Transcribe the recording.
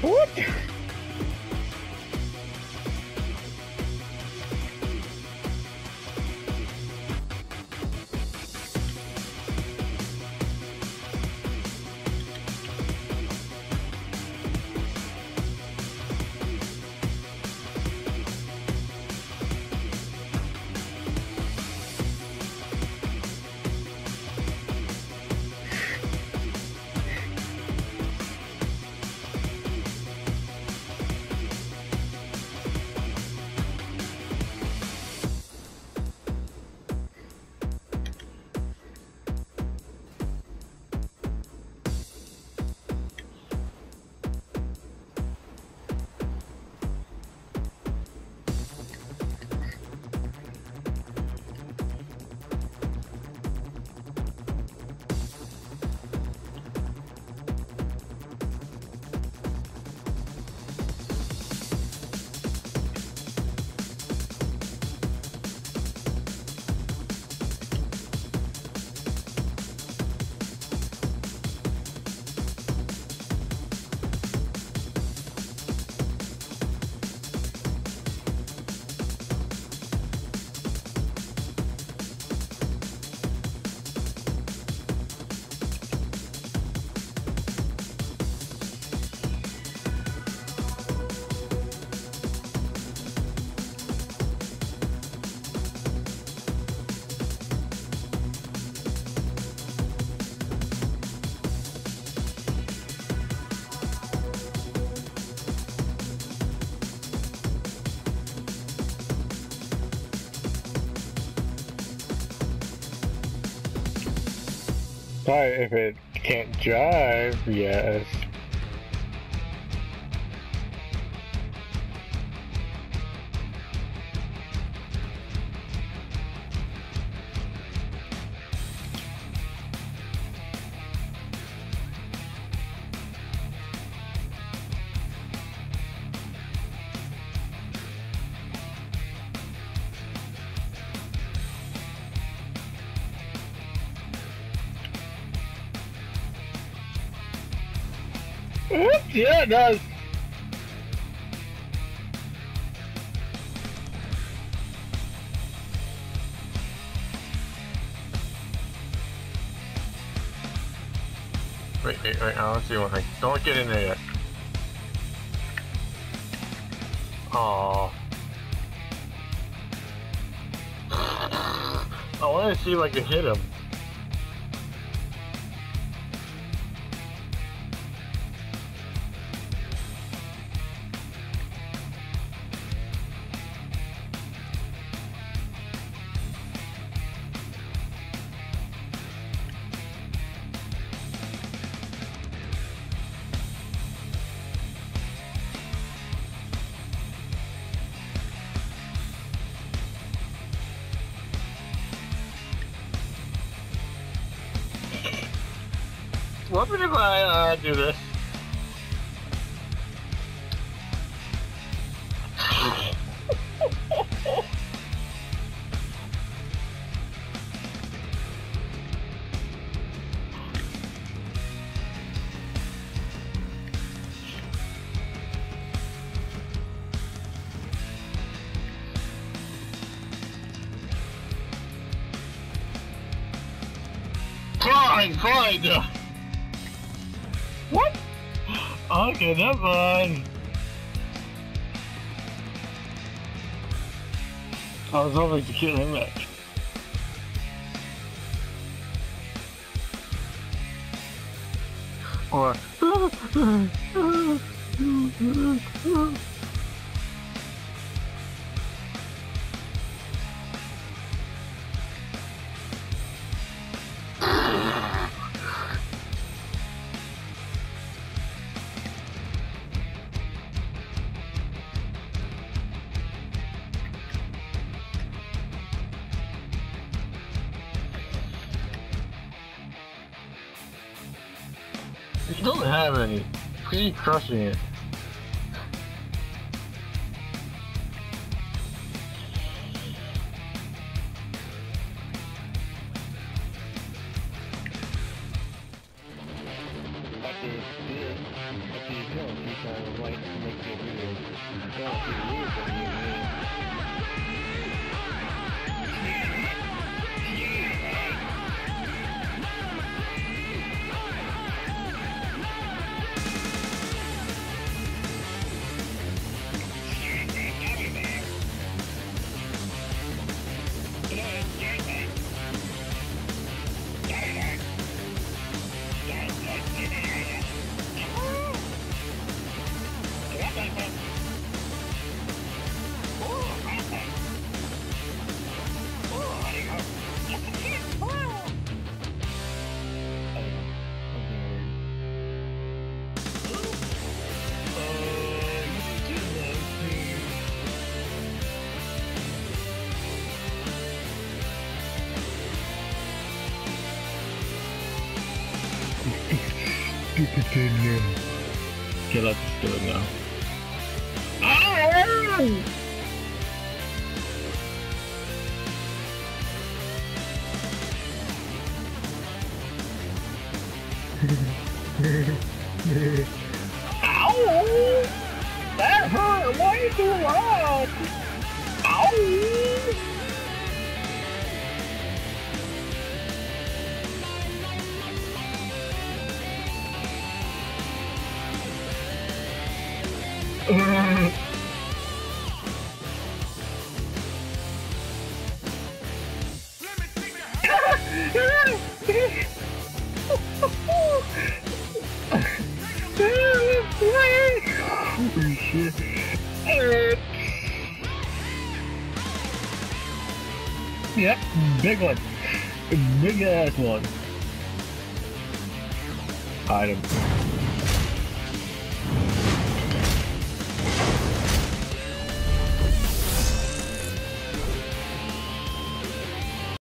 What? If it can't drive, yes. Yeah, does. Wait, wait, wait, I let's see one thing. Don't get in there yet. Aww. I want to see if I can hit him. What if I uh, do this? Fine, fine. Okay, that's fine. I was hoping to kill him back. Or He doesn't have any. He's crushing it. After Stupid thing, Okay, let's do it now. Ow! That hurt way too loud! Ow! Yep, big one. Big ass one. Item.